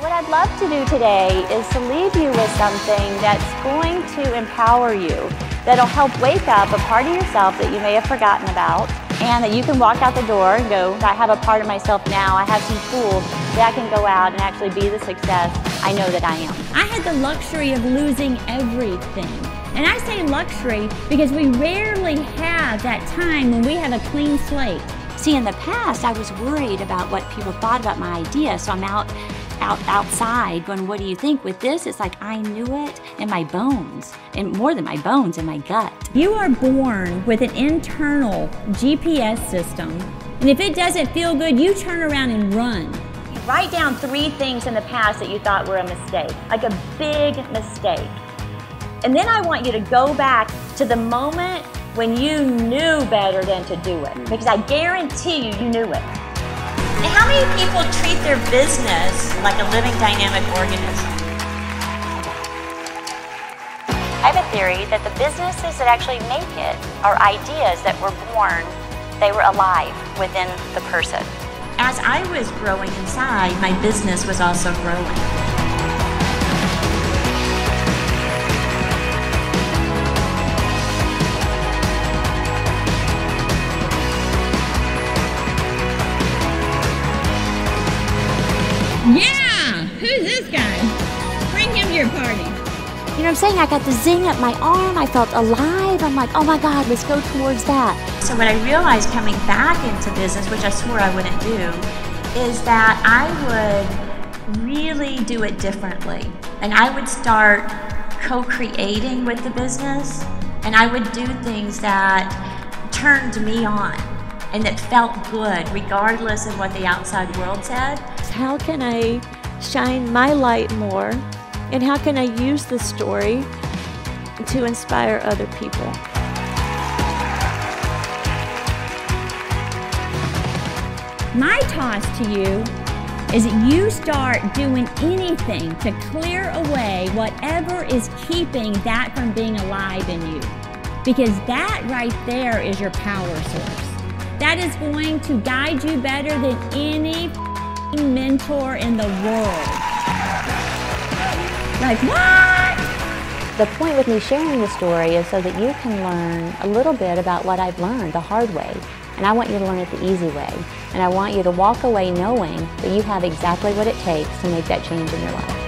What I'd love to do today is to leave you with something that's going to empower you, that'll help wake up a part of yourself that you may have forgotten about, and that you can walk out the door and go, I have a part of myself now, I have some tools that I can go out and actually be the success I know that I am. I had the luxury of losing everything. And I say luxury because we rarely have that time when we have a clean slate. See, in the past, I was worried about what people thought about my idea, so I'm out out outside going, what do you think? With this, it's like I knew it in my bones, and more than my bones, in my gut. You are born with an internal GPS system, and if it doesn't feel good, you turn around and run. Write down three things in the past that you thought were a mistake, like a big mistake. And then I want you to go back to the moment when you knew better than to do it, because I guarantee you, you knew it. How many people treat their business like a living dynamic organism? I have a theory that the businesses that actually make it are ideas that were born, they were alive within the person. As I was growing inside, my business was also growing. Yeah! Who's this guy? Bring him to your party. You know what I'm saying? I got the zing up my arm. I felt alive. I'm like, oh my God, let's go towards that. So what I realized coming back into business, which I swore I wouldn't do, is that I would really do it differently. And I would start co-creating with the business and I would do things that turned me on and that felt good regardless of what the outside world said. How can I shine my light more? And how can I use the story to inspire other people? My toss to you is that you start doing anything to clear away whatever is keeping that from being alive in you. Because that right there is your power source. That is going to guide you better than any mentor in the world. Like, what? The point with me sharing the story is so that you can learn a little bit about what I've learned the hard way. And I want you to learn it the easy way. And I want you to walk away knowing that you have exactly what it takes to make that change in your life.